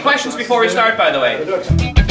questions before we start, by the way?